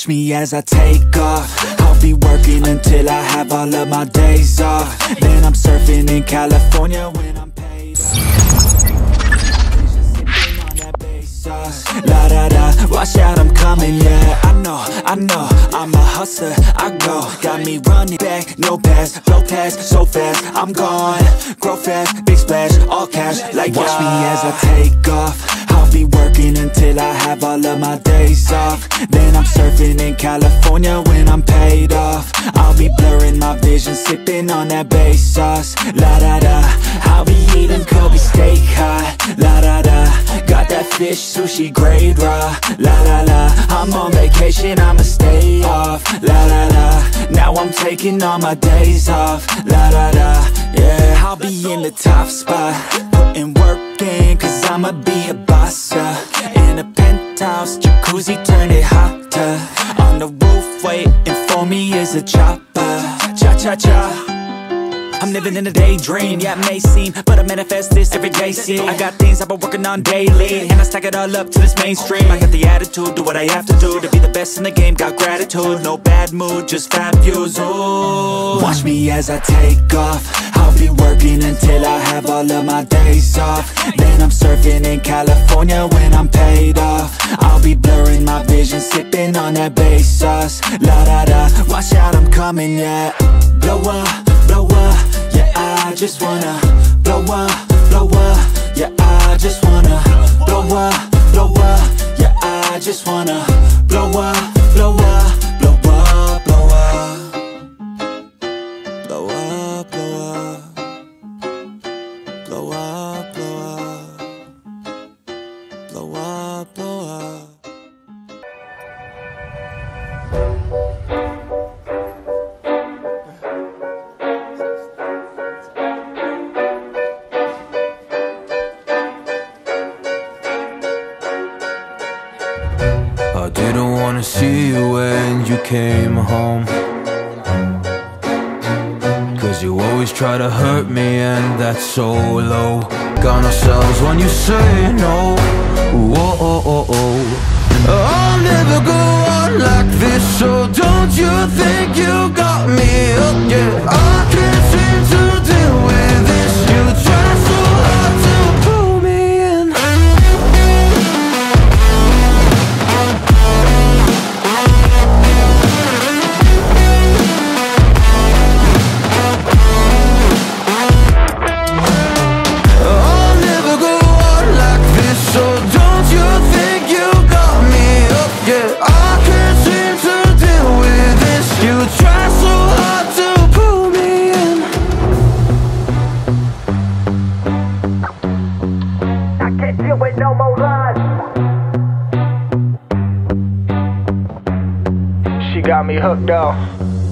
Watch me as I take off. I'll be working until I have all of my days off. Then I'm surfing in California when I'm paid off. La da da, watch out I'm coming, yeah. I know, I know, I'm a hustler, I go. Got me running back, no pass, flow past so fast I'm gone, grow fast, big splash, all cash Like Watch me as I take off be working until I have all of my days off. Then I'm surfing in California when I'm paid off. I'll be blurring my vision, sipping on that bass sauce. La da da, I'll be eating Kobe steak hot La da da, got that fish sushi grade raw. La la la, I'm on vacation, I'ma stay off. La la la, now I'm taking all my days off. La da da, yeah I'll be in the top spot, putting work in Cause I'ma be a boss, yeah In a penthouse, jacuzzi, turn it hotter. On the roof, waiting for me is a chopper. Cha-cha-cha I'm living in a daydream, yeah it may seem But I manifest this every day, see. I got things I've been working on daily And I stack it all up to this mainstream. I got the attitude, do what I have to do To be the best in the game, got gratitude No bad mood, just fat views, ooh. Watch me as I take off. I'll be working until I have all of my days off. Then I'm surfing in California when I'm paid off. I'll be blurring my vision, sipping on that bass sauce. La da da, watch out I'm coming, yeah. Blow up, blow up I just wanna blow up, blow up Yeah, I just wanna blow up, blow up Yeah, I just wanna blow up, blow up, came home. Cause you always try to hurt me and that's so low. Got ourselves when you say no. Whoa, oh, oh, oh. I'll never go on like this So don't you think you got me up, yeah I can't deal with no more lies. She got me hooked up.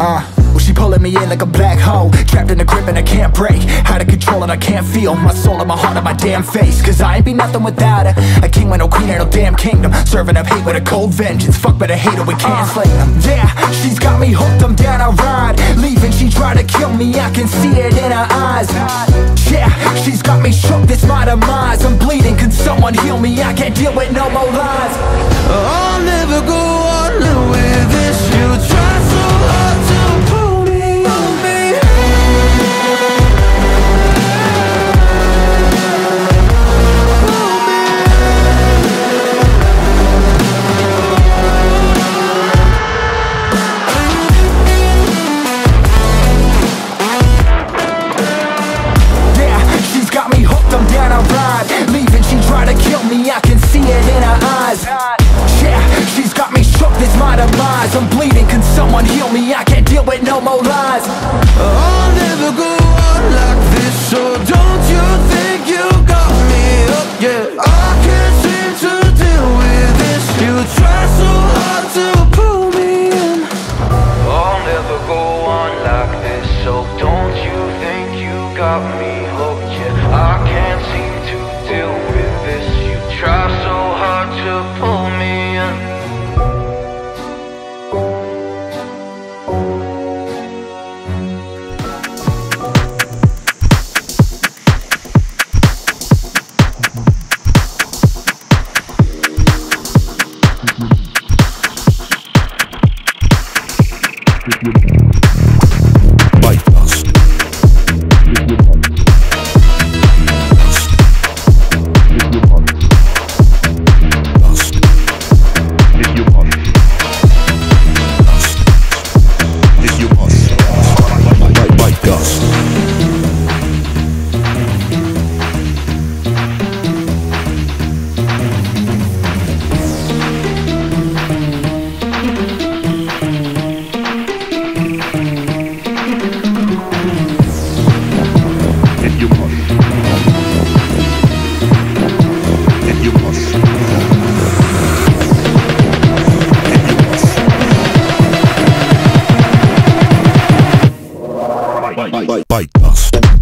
Uh, well, she pulling me in like a black hole Trapped in a grip and I can't break. Out of control and I can't feel My soul and my heart and my damn face. Cause I ain't be nothing without her. A king with no queen and no damn kingdom. Serving up hate with a cold vengeance. Fuck but I hate her, we can't slay them Yeah, she's got me hooked, I'm down, I ride. Leaving, she try to kill me. I can see it in her eyes Yeah, she's got me shook, this my demise I'm bleeding, can someone heal me? I can't deal with no more lies. I'll never go deal with no more lies. I'll Bite, bite, bite,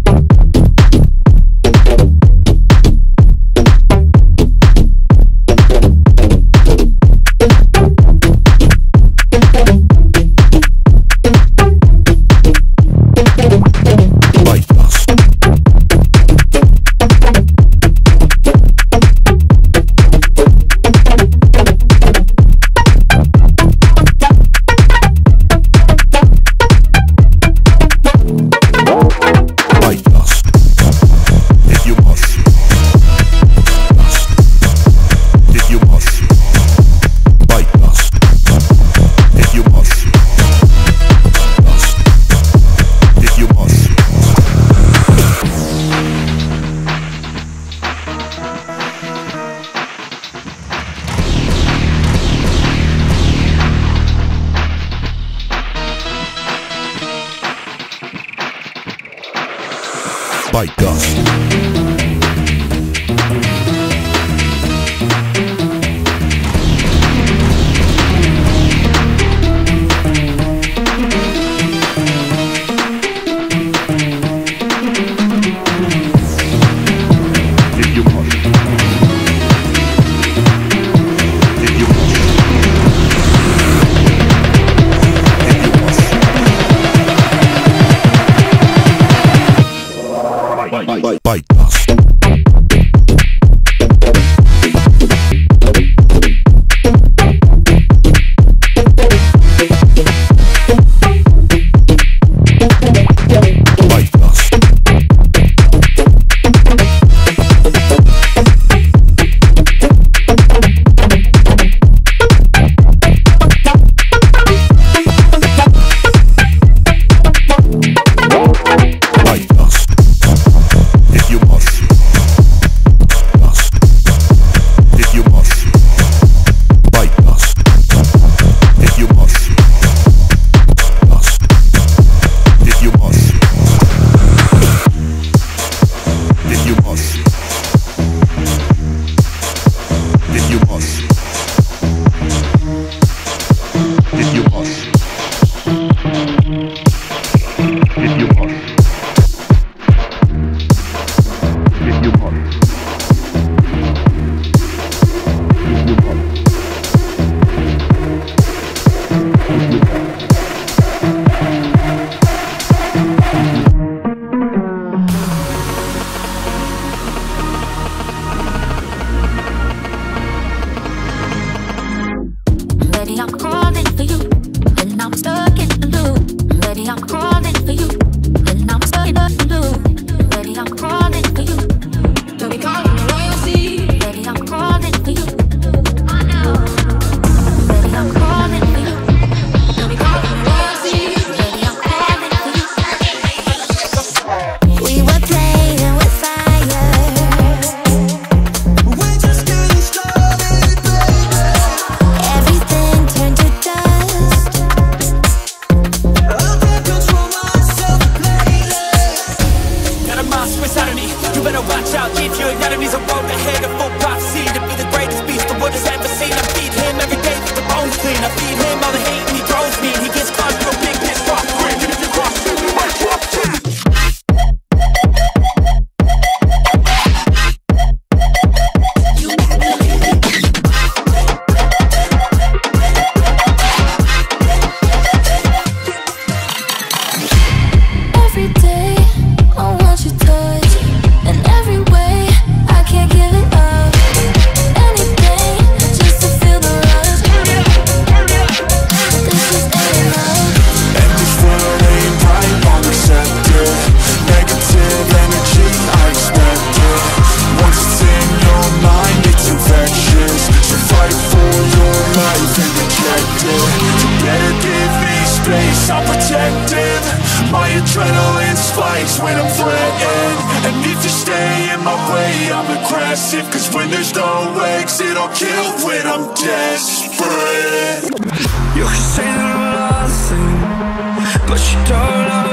Adrenaline spikes when I'm threatened And if you stay in my way, I'm aggressive Cause when there's no exit, I'll kill when I'm desperate You can say that I'm a but you don't know.